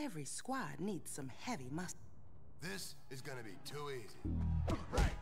Every squad needs some heavy muscle. This is gonna be too easy. Right.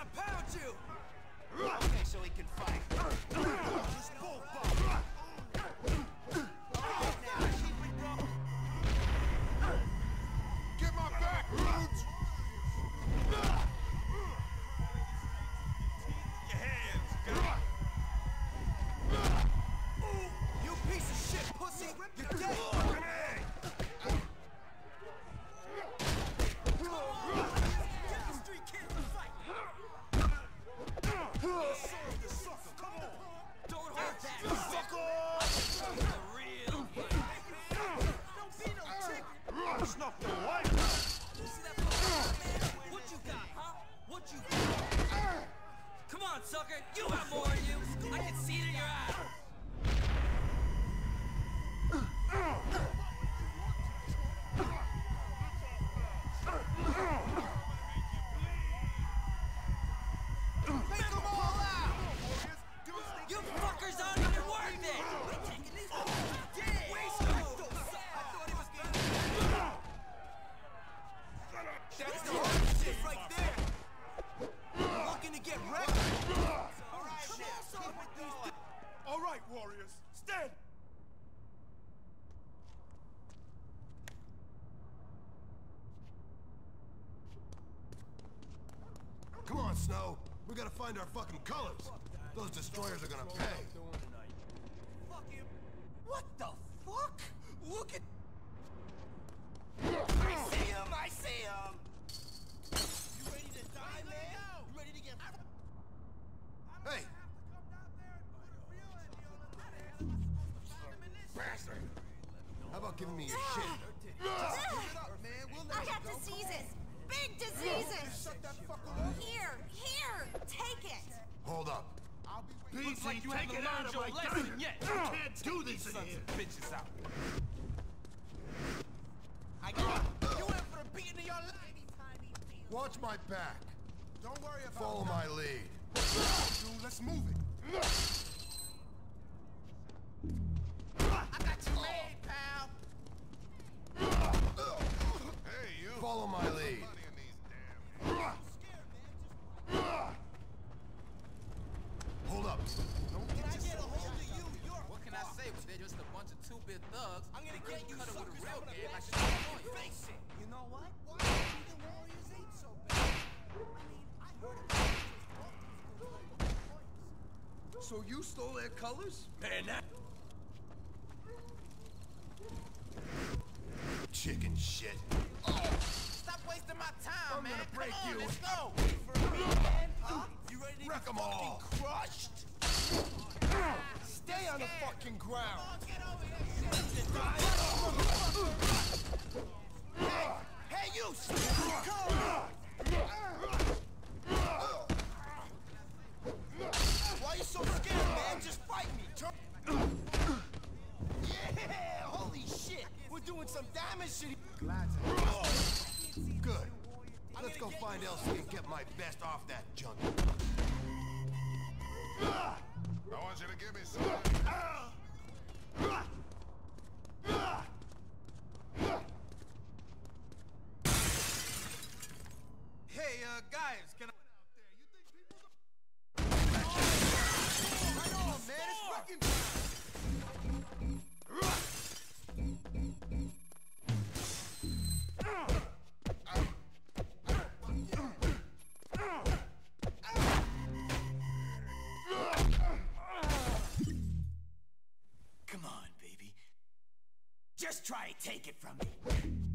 Gonna pound you. Okay, so he can fight. You got more in you. I can see it Snow. We gotta find our fucking colors. Those destroyers are gonna pay. Fuck him. What the fuck? Look at... I see him! I see him! You ready to die, man? You ready to get... Hey, Bastard! how about giving me your ah. shit? Bitches out. I got it. You for the beating of your life. Watch my back. Don't worry about Follow my lead. Dude, let's move it. So bad? I mean, I heard about So you stole their colors? Man, that... Chicken shit. Oh, stop wasting my time, I'm man. gonna break Come on, you. let's go. for me, man. Huh? You ready to Wreck get 'em fucking all. crushed? Stay on the fucking ground. Shit. Hey, you! Why you so scared, man? Just fight me. Turn. Yeah! Holy shit! We're doing some damage to Good. Let's go find Elsie and get my best off that junk. I want you to give me some. Just try to take it from me.